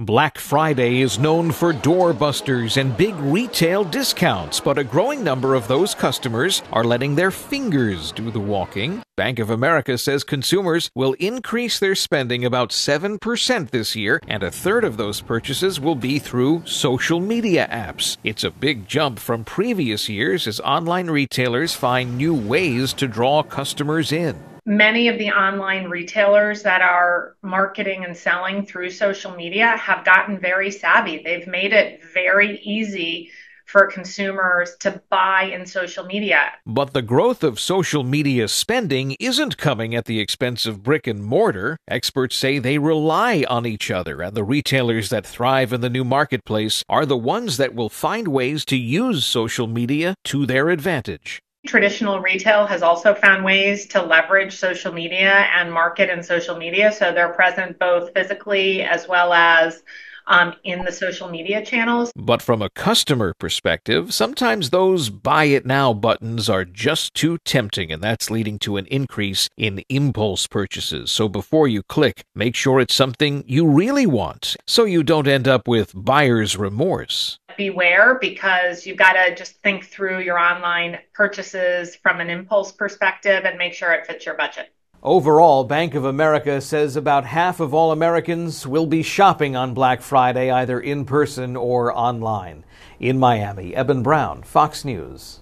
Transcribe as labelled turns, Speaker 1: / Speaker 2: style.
Speaker 1: Black Friday is known for doorbusters and big retail discounts, but a growing number of those customers are letting their fingers do the walking. Bank of America says consumers will increase their spending about 7% this year, and a third of those purchases will be through social media apps. It's a big jump from previous years as online retailers find new ways to draw customers in
Speaker 2: many of the online retailers that are marketing and selling through social media have gotten very savvy. They've made it very easy for consumers to buy in social media.
Speaker 1: But the growth of social media spending isn't coming at the expense of brick and mortar. Experts say they rely on each other, and the retailers that thrive in the new marketplace are the ones that will find ways to use social media to their advantage.
Speaker 2: Traditional retail has also found ways to leverage social media and market in social media. So they're present both physically as well as um, in the social media channels.
Speaker 1: But from a customer perspective, sometimes those buy it now buttons are just too tempting, and that's leading to an increase in impulse purchases. So before you click, make sure it's something you really want so you don't end up with buyer's remorse.
Speaker 2: Beware because you've got to just think through your online purchases from an impulse perspective and make sure it fits your budget.
Speaker 1: Overall, Bank of America says about half of all Americans will be shopping on Black Friday either in person or online. In Miami, Eben Brown, Fox News.